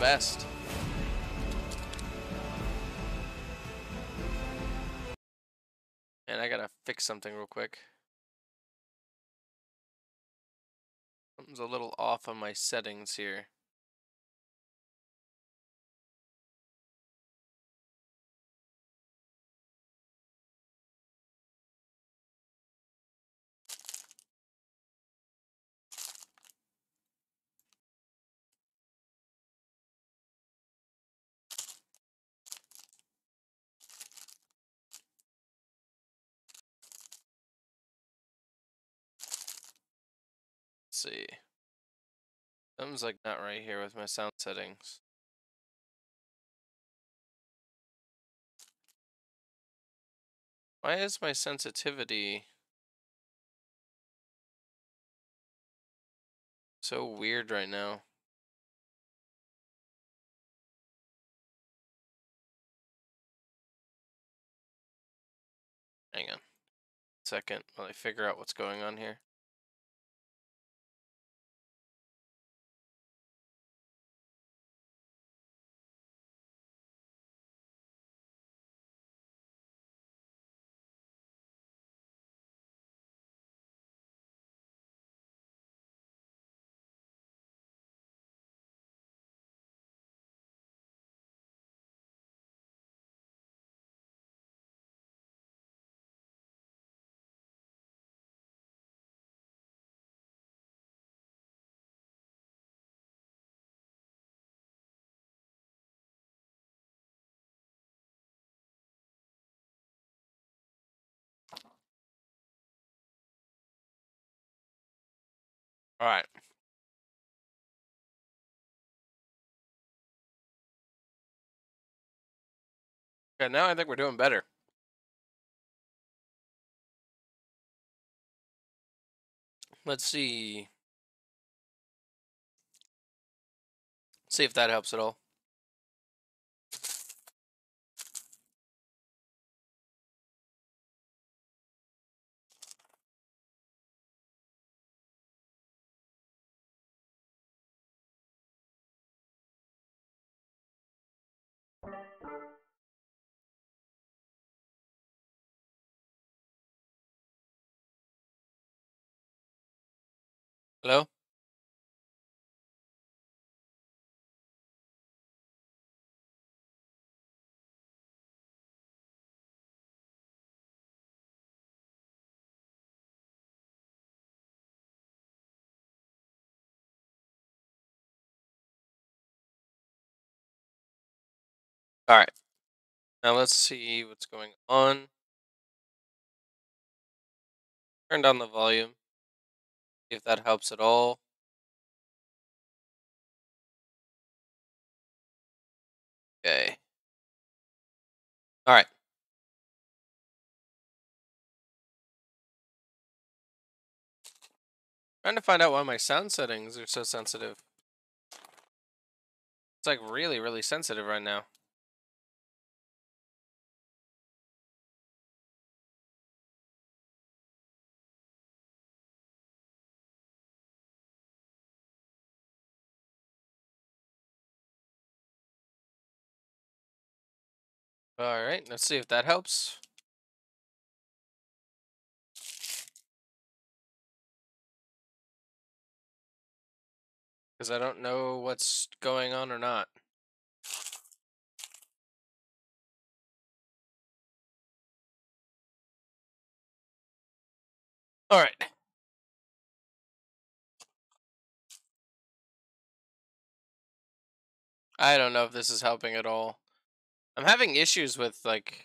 best. And I gotta fix something real quick. Something's a little off on my settings here. Something's like not right here with my sound settings. Why is my sensitivity so weird right now? Hang on. Second while I figure out what's going on here. All right. Okay, now I think we're doing better. Let's see. See if that helps at all. Hello? All right. Now let's see what's going on. Turn down the volume. If that helps at all. Okay. All right. Trying to find out why my sound settings are so sensitive. It's like really, really sensitive right now. All right, let's see if that helps. Because I don't know what's going on or not. All right. I don't know if this is helping at all. I'm having issues with like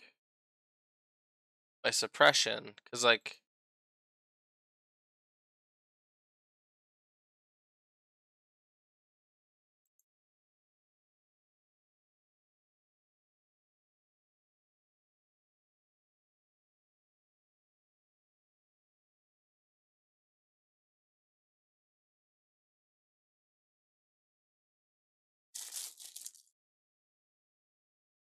my suppression because like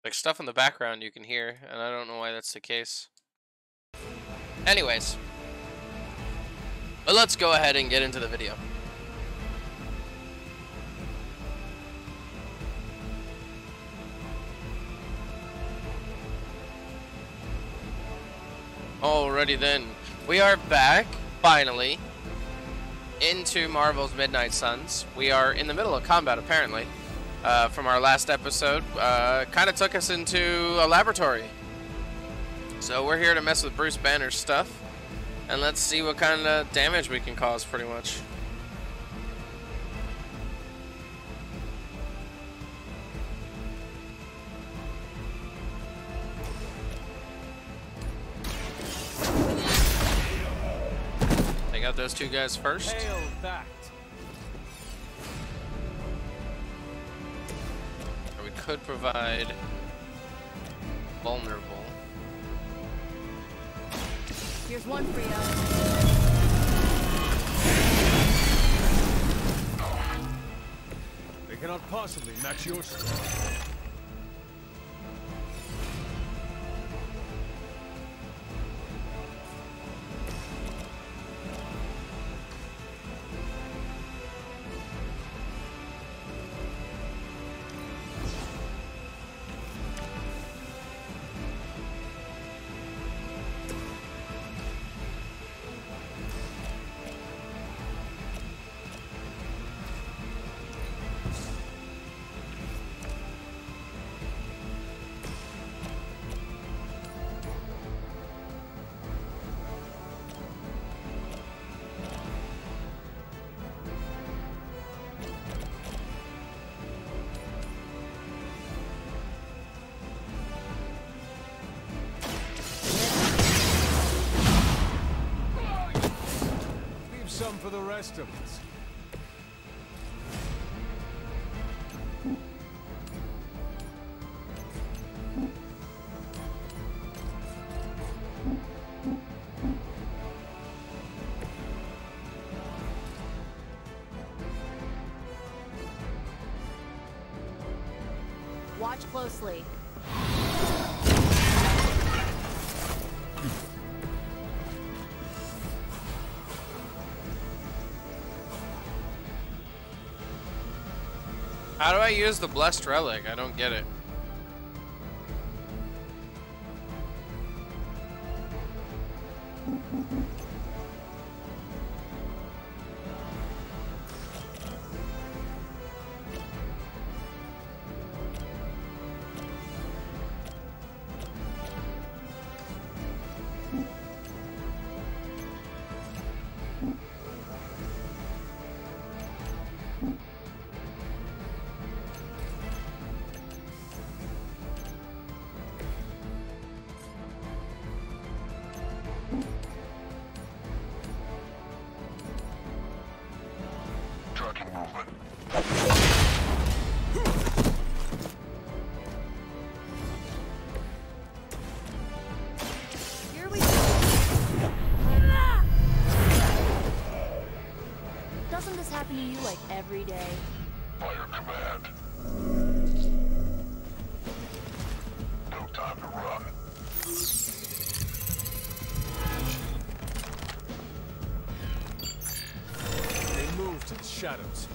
Like stuff in the background you can hear, and I don't know why that's the case. Anyways. But let's go ahead and get into the video. Alrighty then. We are back, finally, into Marvel's Midnight Suns. We are in the middle of combat, apparently. Uh, from our last episode, uh, kind of took us into a laboratory. So we're here to mess with Bruce Banner's stuff, and let's see what kind of damage we can cause, pretty much. Take out those two guys first. Could provide vulnerable. Here's one for you. They cannot possibly match your strength. Some for the rest of us. I use the blessed relic? I don't get it. Shadows.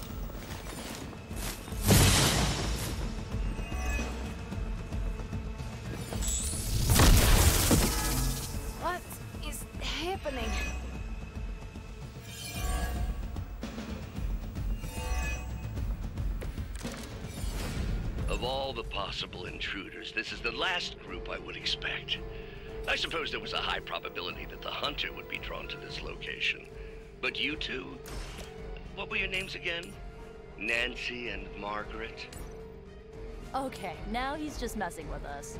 What is happening? Of all the possible intruders, this is the last group I would expect. I suppose there was a high probability that the hunter would be drawn to this location. But you two? What were your names again? Nancy and Margaret? Okay, now he's just messing with us.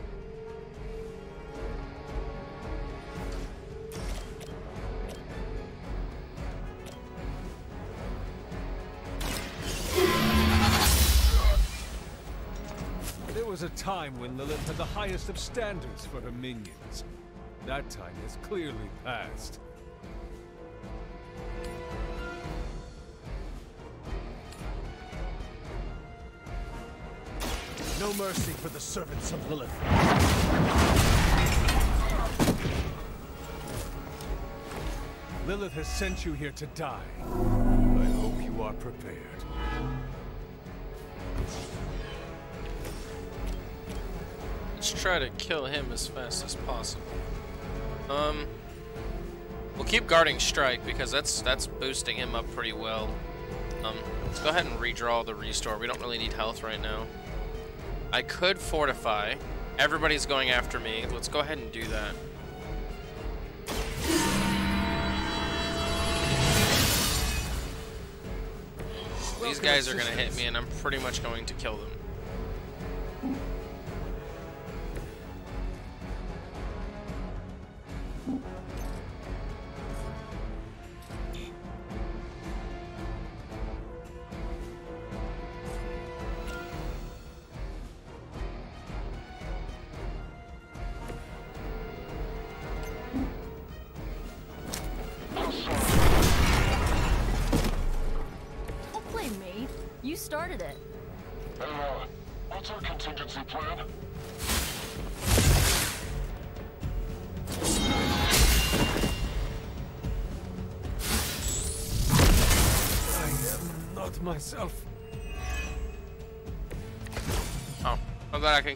There was a time when Lilith had the highest of standards for her minions. That time has clearly passed. No mercy for the servants of Lilith. Lilith has sent you here to die. I hope you are prepared. Let's try to kill him as fast as possible. Um, we'll keep guarding strike because that's that's boosting him up pretty well. Um, let's go ahead and redraw the restore. We don't really need health right now. I could fortify. Everybody's going after me. Let's go ahead and do that. These guys are gonna hit me, and I'm pretty much going to kill them.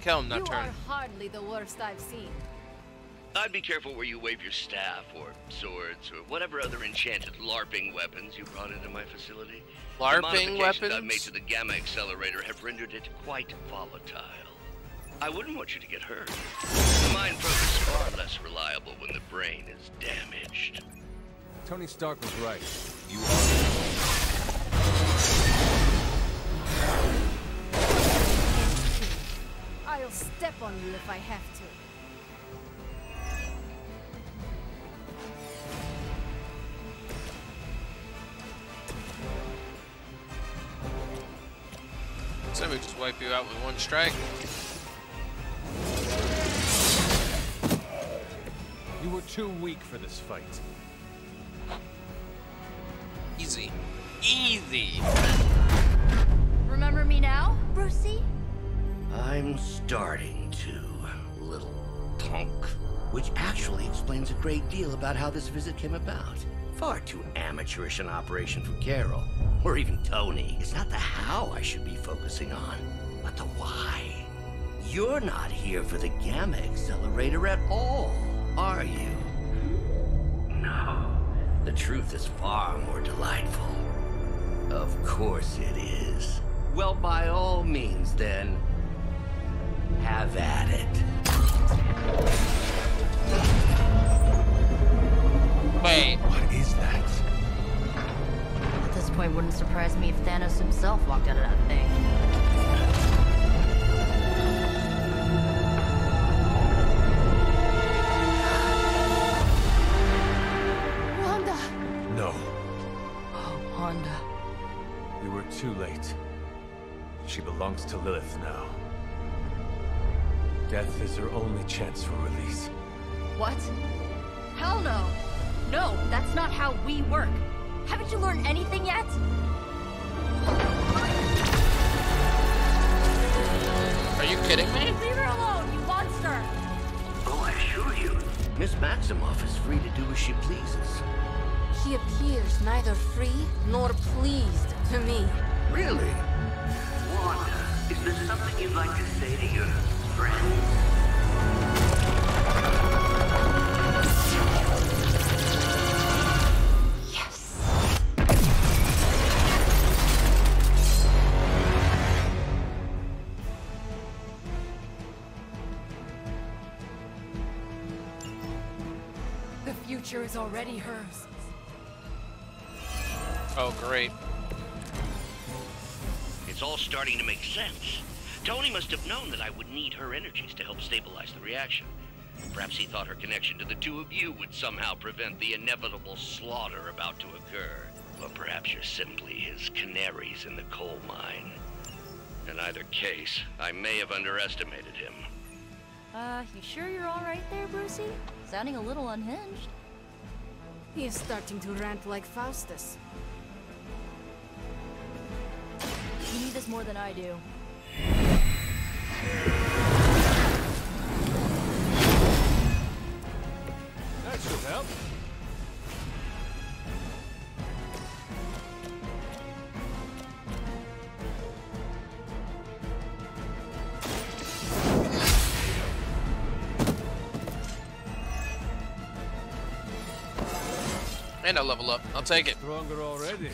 I'm glad I can kill him that you turn. are hardly the worst I've seen. I'd be careful where you wave your staff or swords or whatever other enchanted LARPing weapons you brought into my facility. the LARPing modifications I've made to the gamma accelerator have rendered it quite volatile. I wouldn't want you to get hurt. The mind probe is far less reliable when the brain is damaged. Tony Stark was right. You are. I'll step on you if I have to. So we just wipe you out with one strike. You were too weak for this fight. Easy. Easy. Remember me now, Brucey? I'm starting to, little punk. Which actually explains a great deal about how this visit came about. Far too amateurish an operation for Carol, or even Tony. It's not the how I should be focusing on, but the why. You're not here for the Gamma Accelerator at all, are you? No. The truth is far more delightful. Of course it is. Well, by all means, then, have at it. Wait. What is that? At this point, wouldn't surprise me if Thanos himself walked out of that thing. Wanda! No. Oh, Wanda. We were too late. She belongs to Lilith now. Death is her only chance for release. What? Hell no. No, that's not how we work. Haven't you learned anything yet? Are you kidding me? Leave her alone, you monster! Oh, I assure you, Miss Maximoff is free to do as she pleases. She appears neither free nor pleased to me. Really? Wanda, is there something you'd like to say to your friends? The future is already hers. Oh, great. It's all starting to make sense. Tony must have known that I would need her energies to help stabilize the reaction. Perhaps he thought her connection to the two of you would somehow prevent the inevitable slaughter about to occur. Or perhaps you're simply his canaries in the coal mine. In either case, I may have underestimated him. Uh, you sure you're alright there, Brucey? Sounding a little unhinged. He is starting to rant like Faustus. You need this more than I do. And a level up. I'll take it. Stronger already.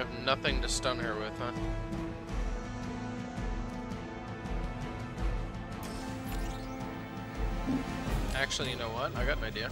Have nothing to stun her with, huh? Actually, you know what? I got an idea.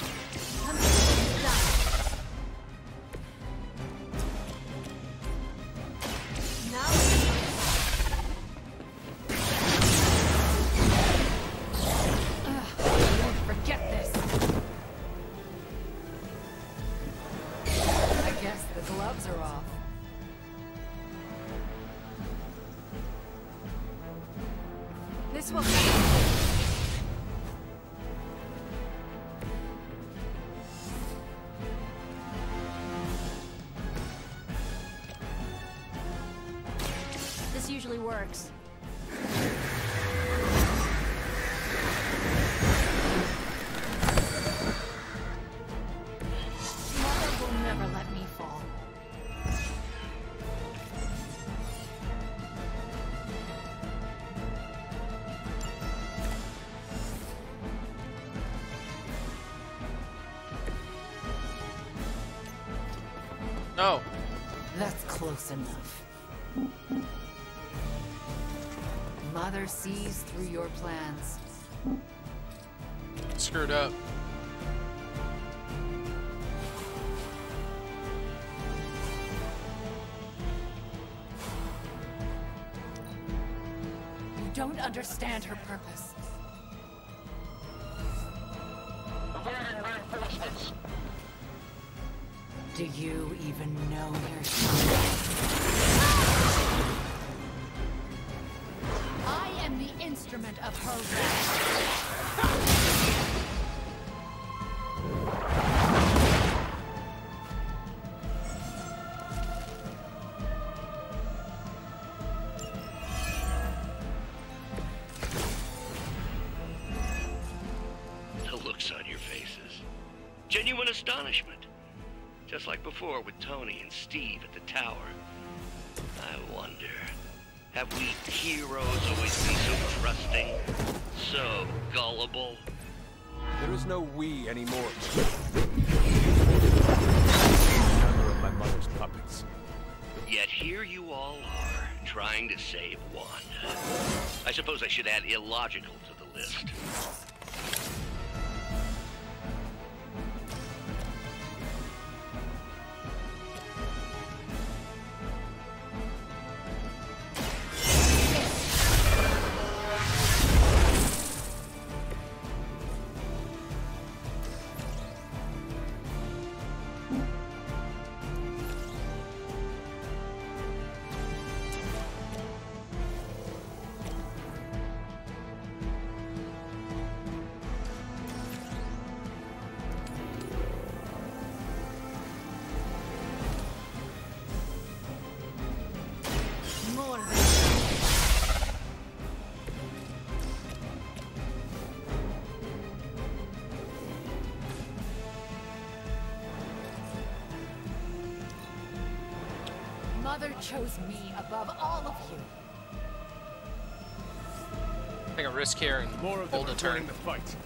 That's enough. Mother sees through your plans. Screwed up. You don't understand her purpose. Do you even know your I am the instrument of her wrath. The looks on your faces. Genuine astonishment. Just like before with Tony and Steve at the tower. Have we heroes always been so trusting? So gullible? There is no we anymore. Another of my mother's puppets. Yet here you all are, trying to save one. I suppose I should add illogical to the list. Mother chose me above all of you. Take a risk here and More of hold a turn. joining the fight.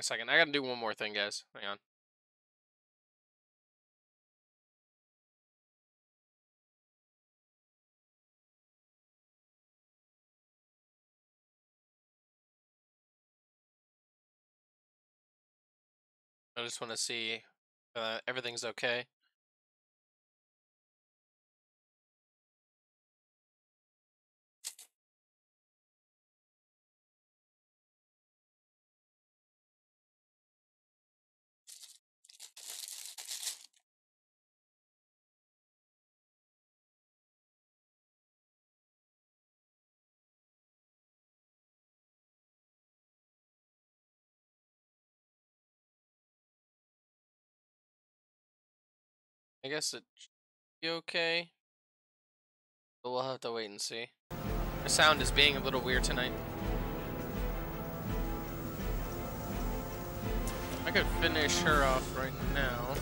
on a second. I gotta do one more thing, guys. Hang on. I just want to see uh, everything's okay. I guess it should be okay. But we'll have to wait and see. The sound is being a little weird tonight. I could finish her off right now.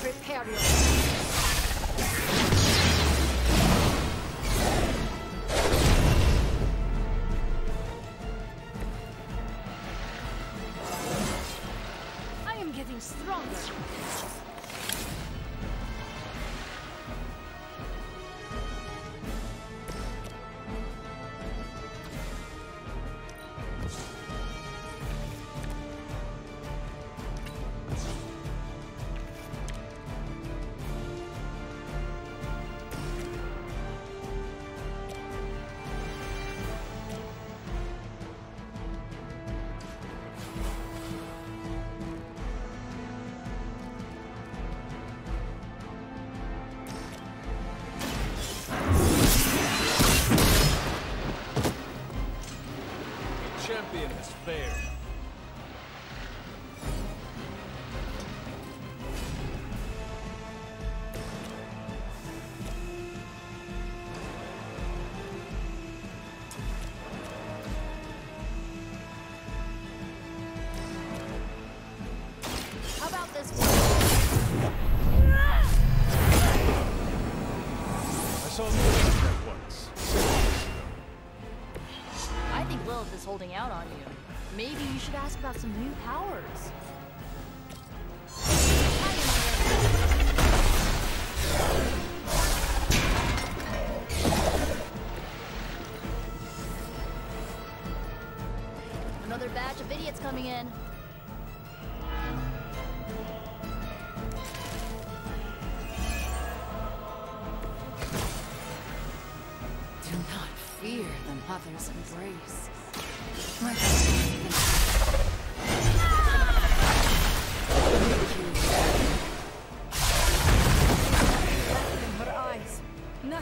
Prepare yourself. Getting stronger. Holding out on you. Maybe you should ask about some new powers. Another batch of idiots coming in. Do not fear the mother's embrace.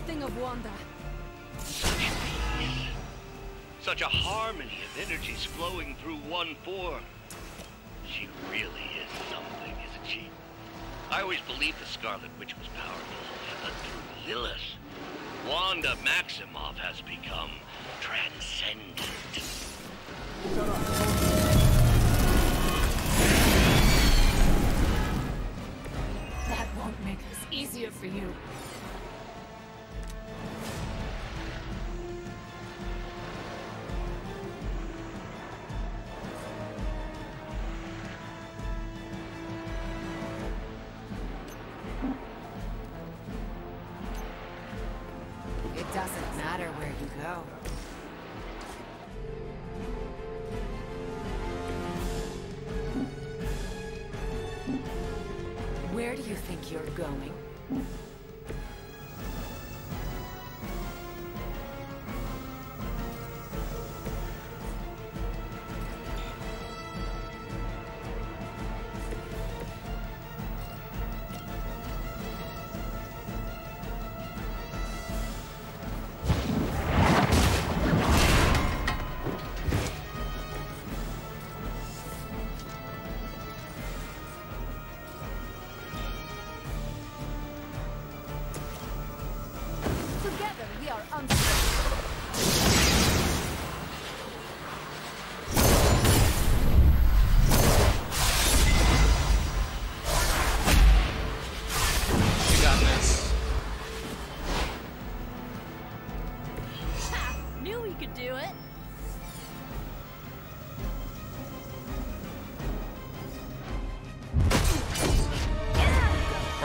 Nothing of Wanda. Such. A harmony of energies flowing through one form. She really is something, isn't she? I always believed the Scarlet Witch was powerful, but through Lilith, Wanda Maximoff has become transcendent. That won't make this easier for you.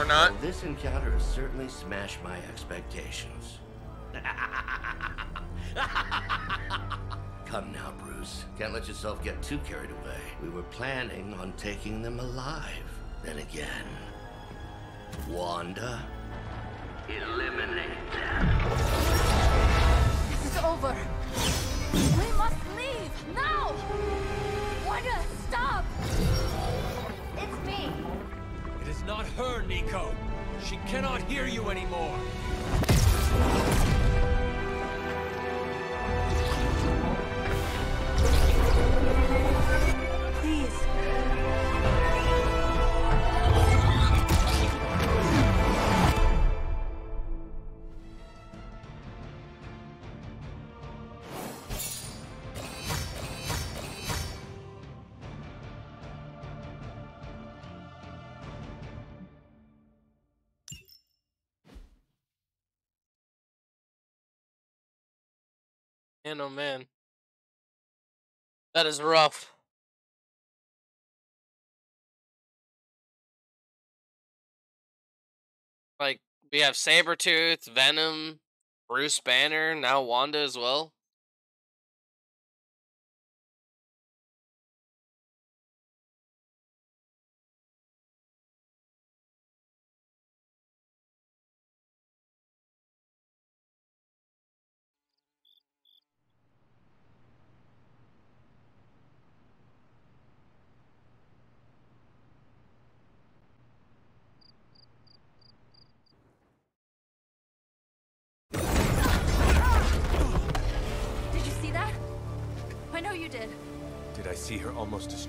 Not. Well, this encounter has certainly smashed my expectations. Come now, Bruce. Can't let yourself get too carried away. We were planning on taking them alive. Then again, Wanda? Eliminate them. This is over. We must leave now. Not her, Nico. She cannot hear you anymore. Man, oh man. That is rough. Like, we have Sabretooth, Venom, Bruce Banner, now Wanda as well.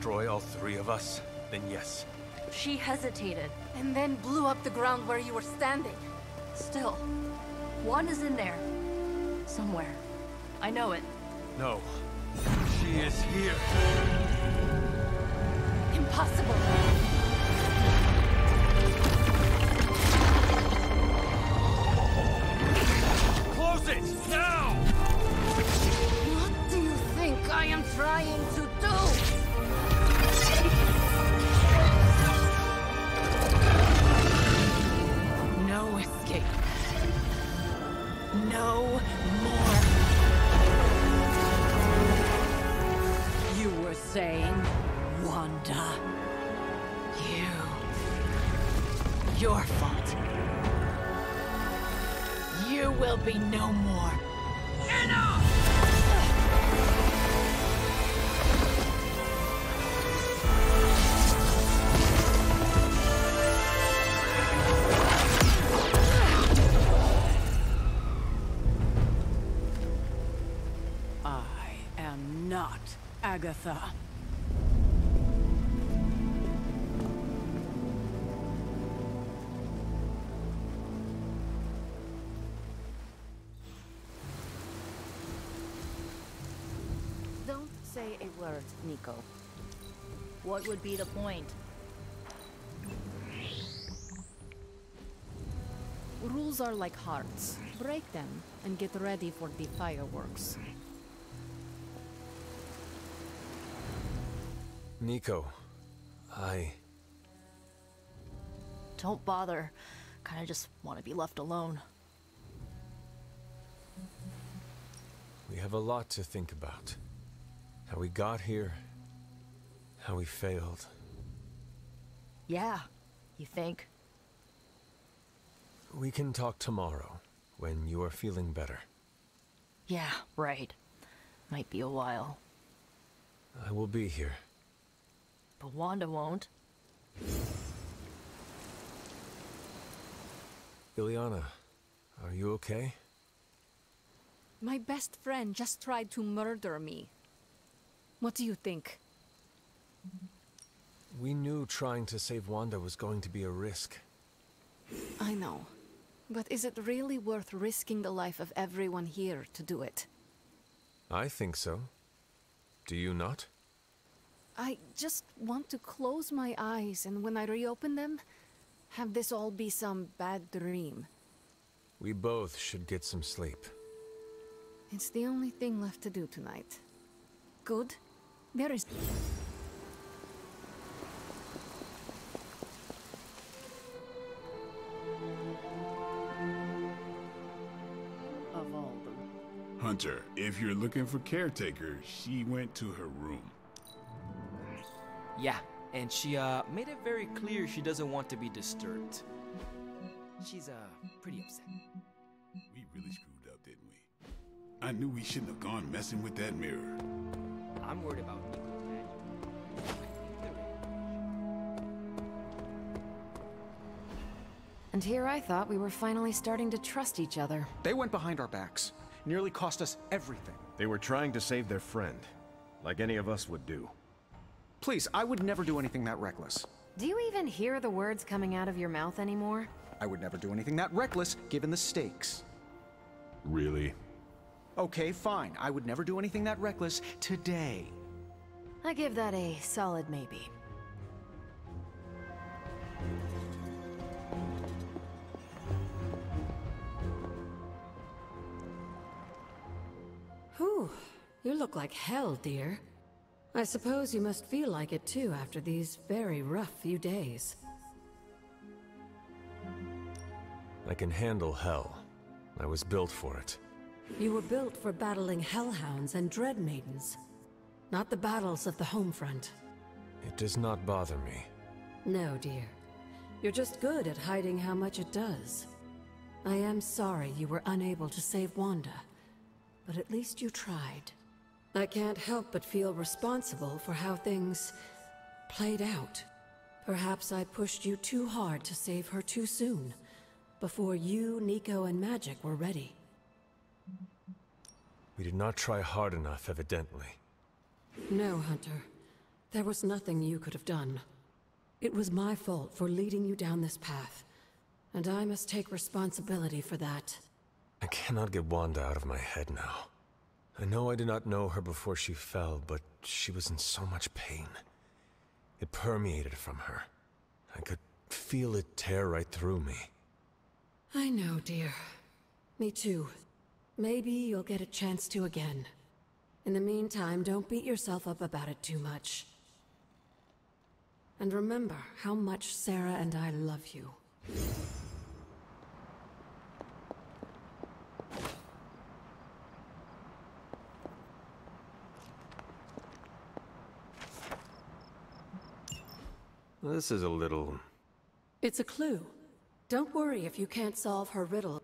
Destroy all three of us? Then yes. She hesitated. And then blew up the ground where you were standing. Still, one is in there. Somewhere. I know it. No. She is here. Impossible. Close it! Now! What do you think I am trying to do? No more. You were saying, Wanda. You. Your fault. You will be no more. I Agatha. Don't say a word, Nico. What would be the point? Rules are like hearts. Break them and get ready for the fireworks. Nico, I. Don't bother. Kinda just want to be left alone. We have a lot to think about. How we got here, how we failed. Yeah, you think? We can talk tomorrow, when you are feeling better. Yeah, right. Might be a while. I will be here. But Wanda won't. Illyana, are you okay? My best friend just tried to murder me. What do you think? We knew trying to save Wanda was going to be a risk. I know. But is it really worth risking the life of everyone here to do it? I think so. Do you not? I just want to close my eyes and when I reopen them, have this all be some bad dream. We both should get some sleep. It's the only thing left to do tonight. Good. There is. Of all the Hunter, if you're looking for caretaker, she went to her room. Yeah, and she uh made it very clear she doesn't want to be disturbed. She's uh pretty upset. We really screwed up, didn't we? I knew we shouldn't have gone messing with that mirror. I'm worried about Nico's magic. I And here I thought we were finally starting to trust each other. They went behind our backs. Nearly cost us everything. They were trying to save their friend, like any of us would do. Please, I would never do anything that reckless. Do you even hear the words coming out of your mouth anymore? I would never do anything that reckless, given the stakes. Really? Okay, fine. I would never do anything that reckless today. I give that a solid maybe. Whew, you look like hell, dear. I suppose you must feel like it too after these very rough few days. I can handle hell. I was built for it. You were built for battling hellhounds and dread maidens, not the battles of the home front. It does not bother me. No, dear. You're just good at hiding how much it does. I am sorry you were unable to save Wanda, but at least you tried. I can't help but feel responsible for how things played out. Perhaps I pushed you too hard to save her too soon, before you, Nico, and Magik were ready. We did not try hard enough, evidently. No, Hunter. There was nothing you could have done. It was my fault for leading you down this path, and I must take responsibility for that. I cannot get Wanda out of my head now. I know I did not know her before she fell, but she was in so much pain. It permeated from her. I could feel it tear right through me. I know, dear. Me too. Maybe you'll get a chance to again. In the meantime, don't beat yourself up about it too much. And remember how much Sarah and I love you. This is a little... It's a clue. Don't worry if you can't solve her riddle.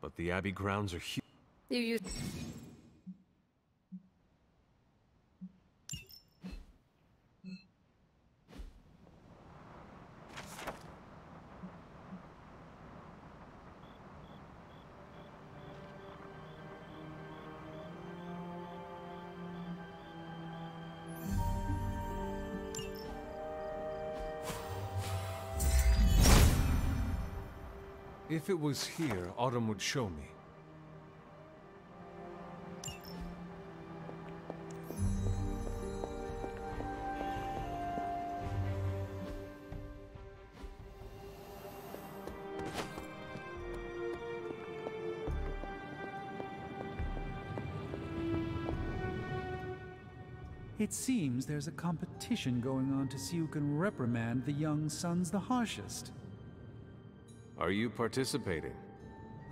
But the Abbey grounds are huge. You use... If it was here, Autumn would show me. It seems there's a competition going on to see who can reprimand the young Suns the harshest. Are you participating?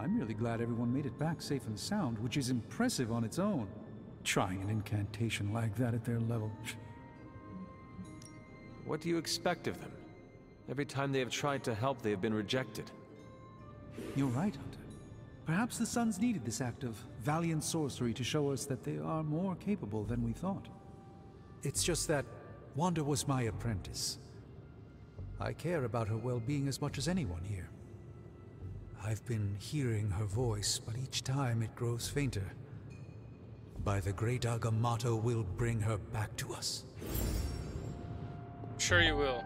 I'm really glad everyone made it back safe and sound, which is impressive on its own. Trying an incantation like that at their level. What do you expect of them? Every time they have tried to help, they have been rejected. You're right, Hunter. Perhaps the Suns needed this act of valiant sorcery to show us that they are more capable than we thought. It's just that Wanda was my apprentice. I care about her well-being as much as anyone here. I've been hearing her voice, but each time it grows fainter. By the great Agamotto we'll bring her back to us. Sure you will.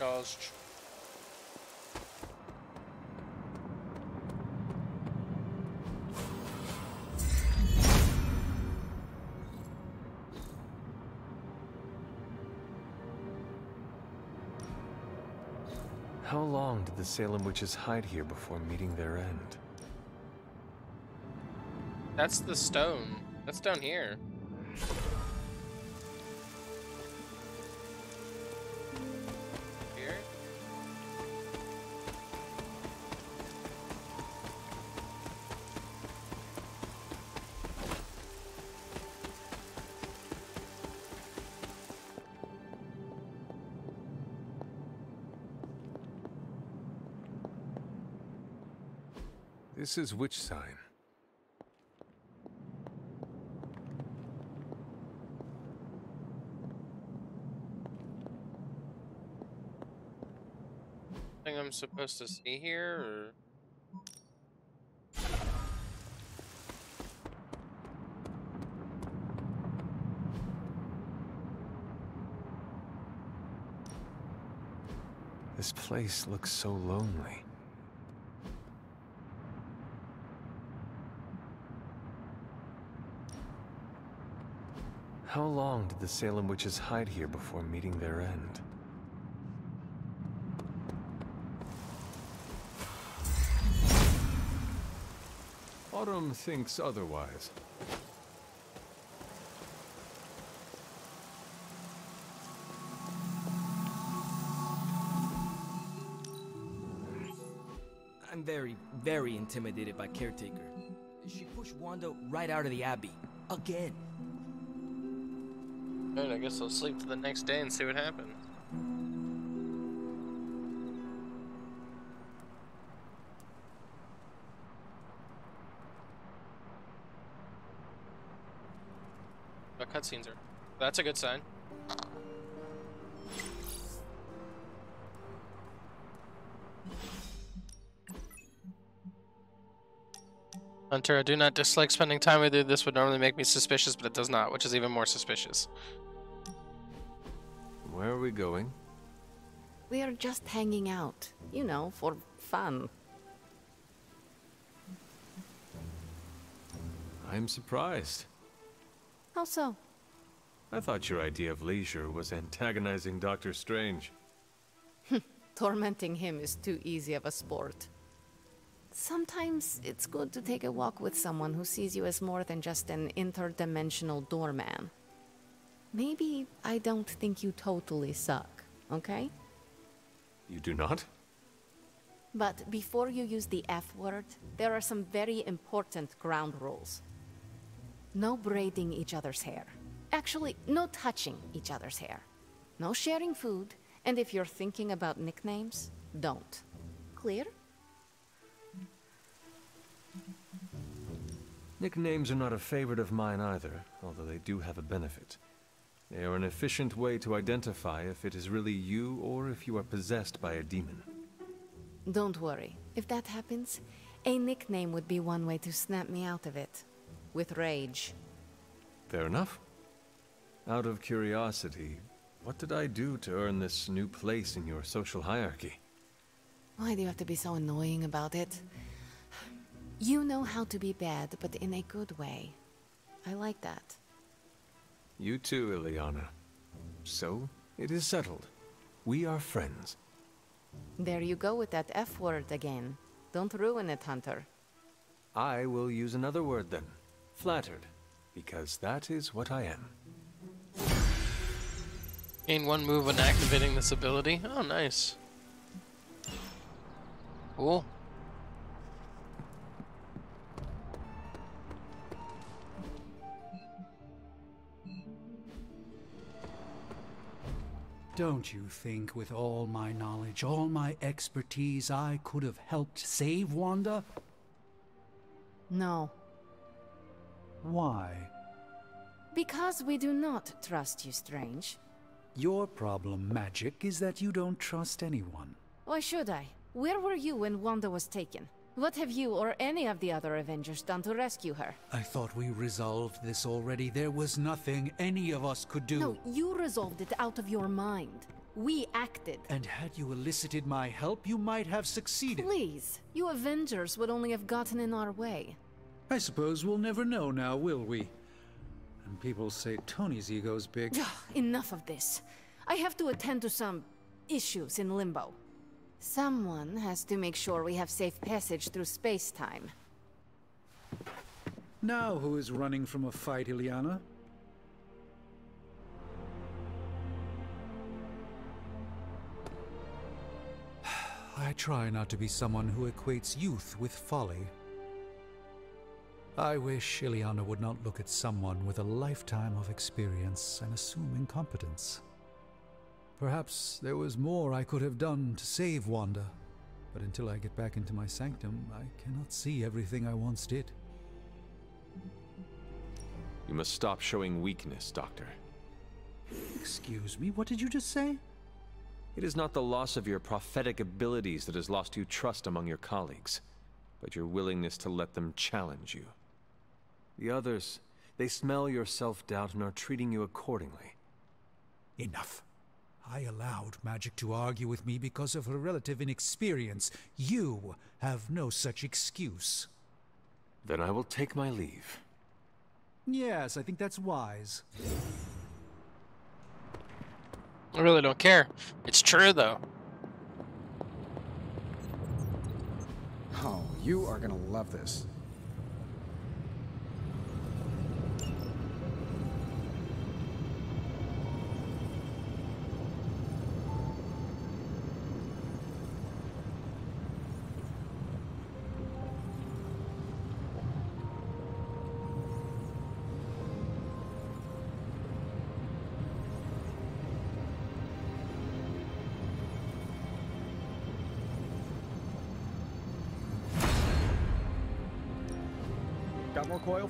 charged. How long did the Salem witches hide here before meeting their end? That's the stone. That's down here. This is which sign? Thing I'm supposed to see here, or This place looks so lonely. How long did the Salem witches hide here before meeting their end? Autumn thinks otherwise. I'm very, very intimidated by Caretaker. She pushed Wanda right out of the Abbey. Again. Alright, I guess I'll sleep to the next day and see what happens. What cutscenes are? That's a good sign. Hunter, I do not dislike spending time with you. This would normally make me suspicious, but it does not, which is even more suspicious. Where are we going? We are just hanging out. You know, for fun. I'm surprised. How so? I thought your idea of leisure was antagonizing Doctor Strange. Tormenting him is too easy of a sport. Sometimes it's good to take a walk with someone who sees you as more than just an interdimensional doorman. Maybe I don't think you totally suck, okay? You do not? But before you use the F word, there are some very important ground rules. No braiding each other's hair. Actually, no touching each other's hair. No sharing food, and if you're thinking about nicknames, don't. Clear? Nicknames are not a favorite of mine either, although they do have a benefit. They are an efficient way to identify if it is really you or if you are possessed by a demon. Don't worry. If that happens, a nickname would be one way to snap me out of it. With rage. Fair enough. Out of curiosity, what did I do to earn this new place in your social hierarchy? Why do you have to be so annoying about it? You know how to be bad, but in a good way. I like that. You too, Illyana. So, it is settled. We are friends. There you go with that F word again. Don't ruin it, Hunter. I will use another word then. Flattered. Because that is what I am. Gain one move when activating this ability. Oh, nice. Cool. Don't you think, with all my knowledge, all my expertise, I could have helped save Wanda? No. Why? Because we do not trust you, Strange. Your problem, Magik, is that you don't trust anyone. Why should I? Where were you when Wanda was taken? What have you or any of the other Avengers done to rescue her? I thought we resolved this already. There was nothing any of us could do. No, you resolved it out of your mind. We acted. And had you elicited my help, you might have succeeded. Please, you Avengers would only have gotten in our way. I suppose we'll never know now, will we? And people say Tony's ego's big. Enough of this. I have to attend to some issues in Limbo. Someone has to make sure we have safe passage through space-time. Now who is running from a fight, Illyana? I try not to be someone who equates youth with folly. I wish Illyana would not look at someone with a lifetime of experience and assume incompetence. Perhaps there was more I could have done to save Wanda, but until I get back into my sanctum, I cannot see everything I once did. You must stop showing weakness, Doctor. Excuse me, what did you just say? It is not the loss of your prophetic abilities that has lost you trust among your colleagues, but your willingness to let them challenge you. The others, they smell your self-doubt and are treating you accordingly. Enough. I allowed Magik to argue with me because of her relative inexperience. You have no such excuse. Then I will take my leave. Yes, I think that's wise. I really don't care. It's true, though. Oh, you are gonna love this.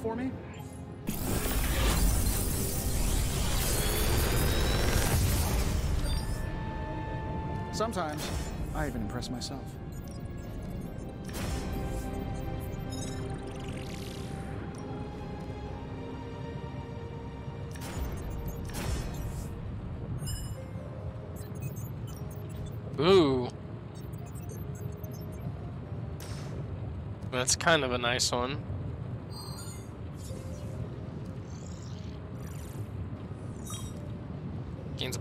For me? Sometimes, I even impress myself. Ooh. That's kind of a nice one.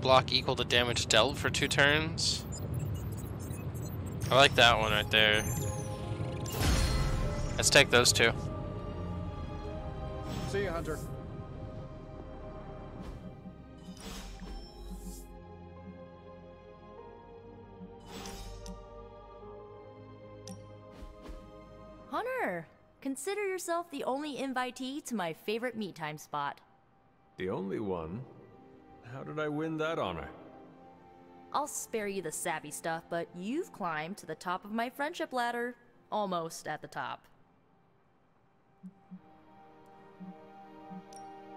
Block equal to damage dealt for two turns. I like that one right there. Let's take those two. See you, Hunter. Hunter, consider yourself the only invitee to my favorite meet time spot. The only one? How did I win that honor? I'll spare you the savvy stuff, but you've climbed to the top of my friendship ladder. Almost at the top.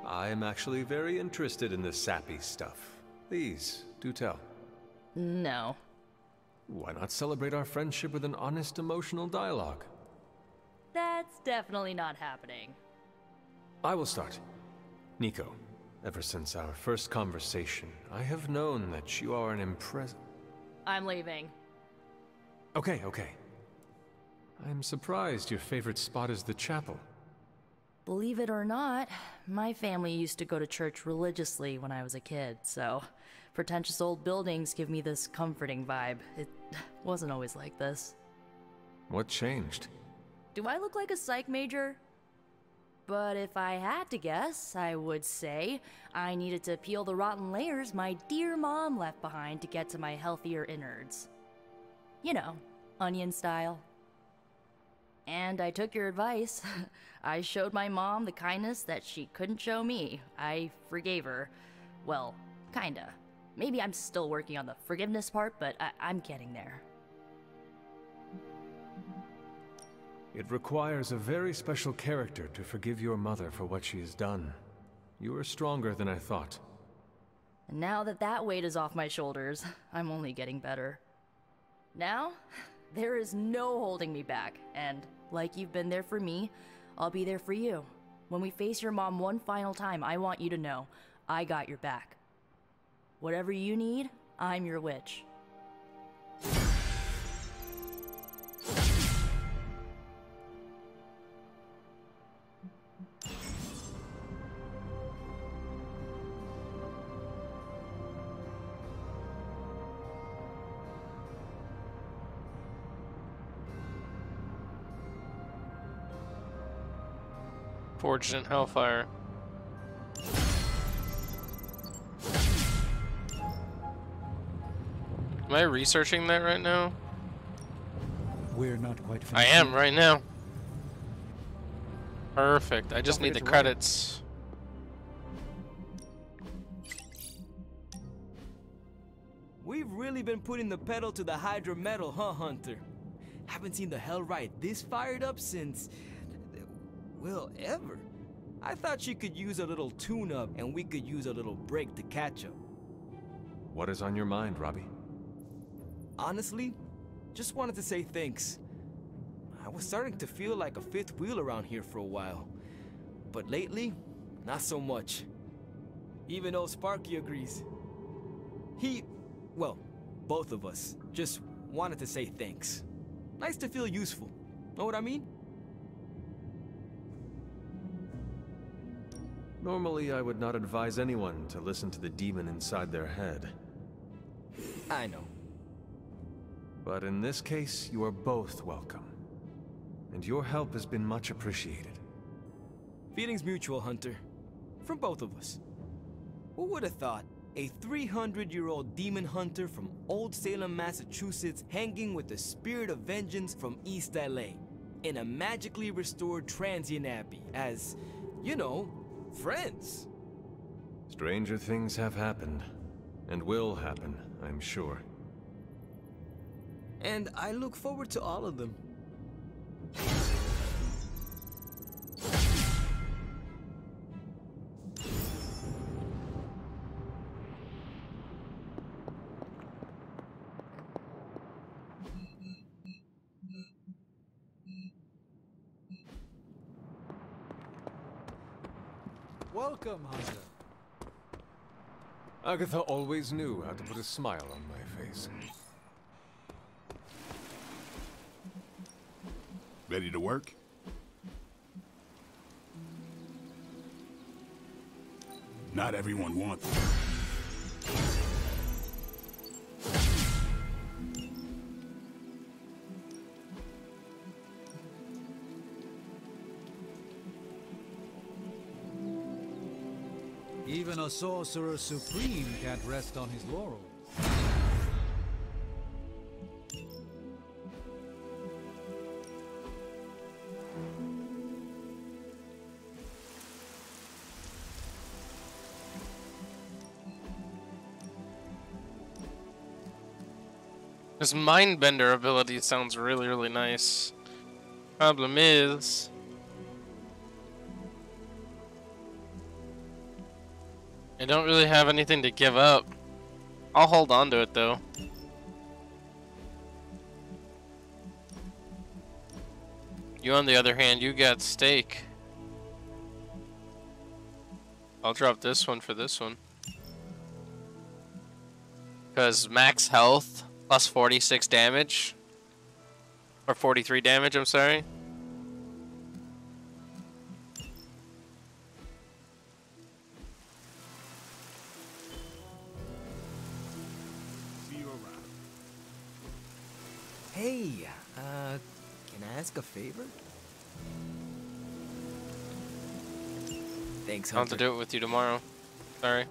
I am actually very interested in the sappy stuff. Please, do tell. No. Why not celebrate our friendship with an honest emotional dialogue? That's definitely not happening. I will start. Nico, ever since our first conversation, I have known that you are an impress- I'm leaving. Okay, okay. I'm surprised your favorite spot is the chapel. Believe it or not, my family used to go to church religiously when I was a kid, so pretentious old buildings give me this comforting vibe. It wasn't always like this. What changed? Do I look like a psych major? But if I had to guess, I would say I needed to peel the rotten layers my dear mom left behind to get to my healthier innards. You know, onion style. And I took your advice. I showed my mom the kindness that she couldn't show me. I forgave her. Well, kinda. Maybe I'm still working on the forgiveness part, but I- I'm getting there. It requires a very special character to forgive your mother for what she has done. You are stronger than I thought. And now that that weight is off my shoulders, I'm only getting better. Now, there is no holding me back, and like you've been there for me, I'll be there for you. When we face your mom one final time, I want you to know I got your back. Whatever you need, I'm your witch. Forged in Hellfire. Am I researching that right now? We're not quite I am right now. Perfect. I just Don't need the forget to write it. credits. We've really been putting the pedal to the Hydra metal, huh, Hunter? Haven't seen the hell Hellrite this fired up since. Well, ever. I thought she could use a little tune up and we could use a little break to catch up. What is on your mind, Robbie? Honestly, just wanted to say thanks. I was starting to feel like a fifth wheel around here for a while. But lately, not so much. Even old Sparky agrees. He, well, both of us, just wanted to say thanks. Nice to feel useful. Know what I mean? Normally, I would not advise anyone to listen to the demon inside their head. I know. But in this case, you are both welcome. And your help has been much appreciated. Feelings mutual, Hunter. From both of us. Who would have thought a 300-year-old demon hunter from Old Salem, Massachusetts hanging with the spirit of vengeance from East LA in a magically restored transient abbey as, you know, friends? Stranger things have happened. And will happen, I'm sure. And I look forward to all of them. Welcome, Hunter. Agatha always knew how to put a smile on my face. Ready to work? Not everyone wants sorcerer supreme can't rest on his laurels. This Mindbender ability sounds really, really nice. Problem is... I don't really have anything to give up. I'll hold on to it though. You on the other hand, you got steak. I'll drop this one for this one. Because max health plus 46 damage. Or 43 damage, I'm sorry. Hey, uh, can I ask a favor? Thanks, I'll have to do it with you tomorrow. Sorry.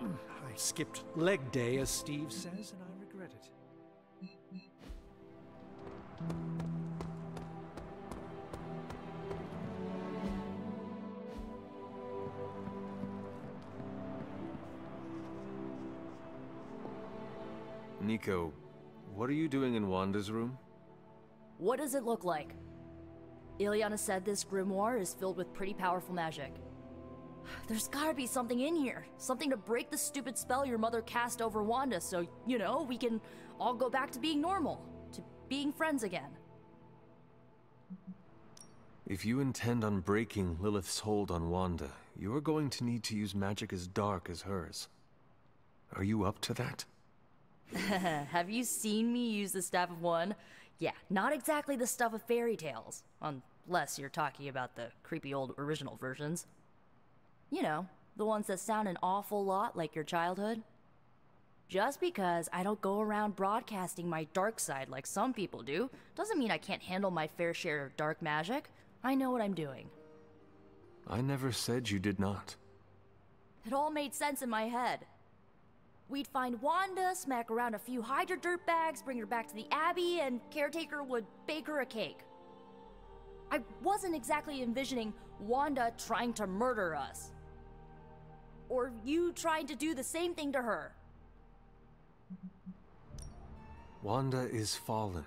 I skipped leg day, as Steve says, and I regret it. Nico, what are you doing in Wanda's room? What does it look like? Illyana said this grimoire is filled with pretty powerful magic. There's gotta be something in here. Something to break the stupid spell your mother cast over Wanda so, you know, we can all go back to being normal. To being friends again. If you intend on breaking Lilith's hold on Wanda, you are going to need to use magic as dark as hers. Are you up to that? Have you seen me use the Staff of One? Yeah, not exactly the stuff of fairy tales. Unless you're talking about the creepy old original versions. You know, the ones that sound an awful lot like your childhood. Just because I don't go around broadcasting my dark side like some people do, doesn't mean I can't handle my fair share of dark magic. I know what I'm doing. I never said you did not. It all made sense in my head. We'd find Wanda, smack around a few Hydra dirt bags, bring her back to the Abbey, and Caretaker would bake her a cake. I wasn't exactly envisioning Wanda trying to murder us. Or you trying to do the same thing to her. Wanda is fallen.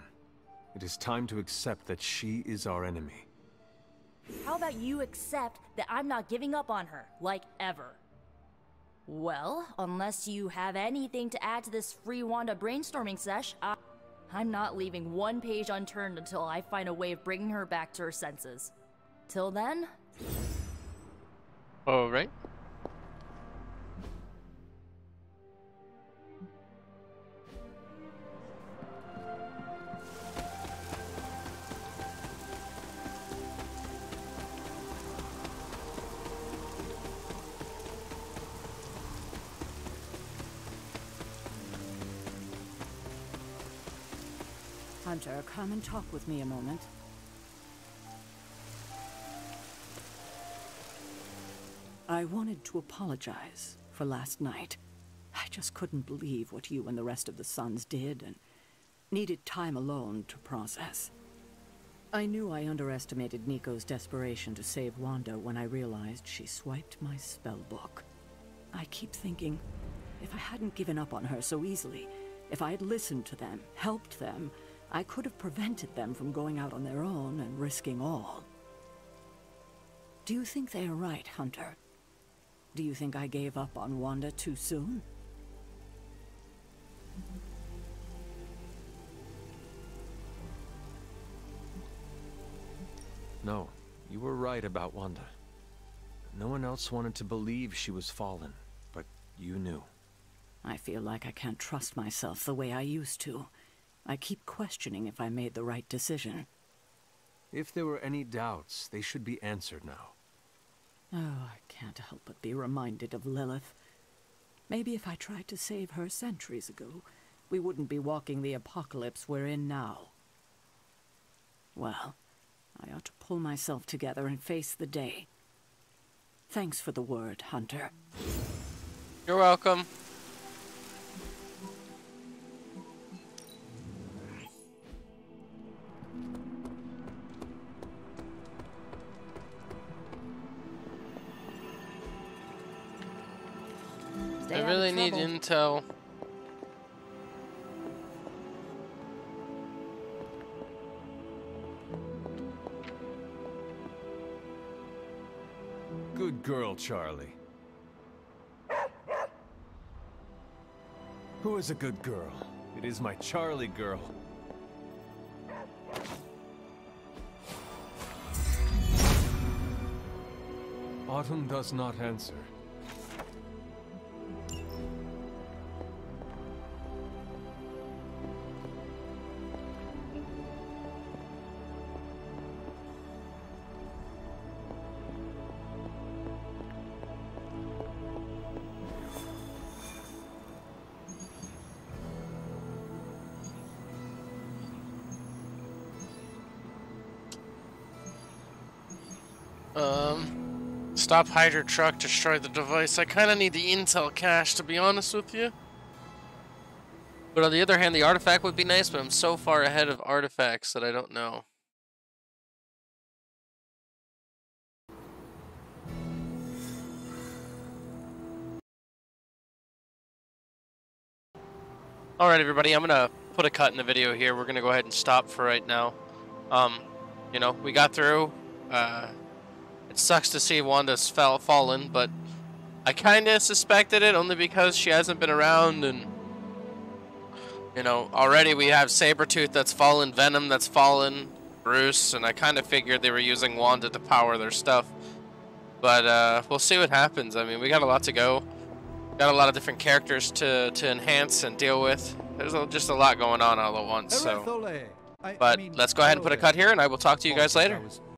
It is time to accept that she is our enemy. How about you accept that I'm not giving up on her, like ever? Well, unless you have anything to add to this free Wanda brainstorming sesh, I I'm not leaving one page unturned until I find a way of bringing her back to her senses. Till then... Alright. Hunter, come and talk with me a moment. I wanted to apologize for last night. I just couldn't believe what you and the rest of the Suns did and needed time alone to process. I knew I underestimated Nico's desperation to save Wanda when I realized she swiped my spellbook. I keep thinking, if I hadn't given up on her so easily, if I had listened to them, helped them, I could have prevented them from going out on their own and risking all. Do you think they are right, Hunter? Do you think I gave up on Wanda too soon? No, you were right about Wanda. No one else wanted to believe she was fallen, but you knew. I feel like I can't trust myself the way I used to. I keep questioning if I made the right decision. If there were any doubts, they should be answered now. Oh, I can't help but be reminded of Lilith. Maybe if I tried to save her centuries ago, we wouldn't be walking the apocalypse we're in now. Well, I ought to pull myself together and face the day. Thanks for the word, Hunter. You're welcome. Really of need trouble. intel. Good girl, Charlie. Who is a good girl? It is my Charlie girl. Autumn does not answer. Stop Hydra truck, destroy the device. I kind of need the intel cache, to be honest with you. But on the other hand, the artifact would be nice, but I'm so far ahead of artifacts that I don't know. Alright, everybody, I'm gonna put a cut in the video here. We're gonna go ahead and stop for right now. Um, you know, we got through. Uh, it sucks to see Wanda's fell fallen, but I kind of suspected it only because she hasn't been around, and you know, already we have Sabretooth that's fallen, Venom that's fallen, Bruce, and I kind of figured they were using Wanda to power their stuff. But uh, we'll see what happens. I mean, we got a lot to go. Got a lot of different characters to, to enhance and deal with. There's just a lot going on all at once. So, Erethole. I- I but let's go ahead and put a cut here, and I will talk to you guys later.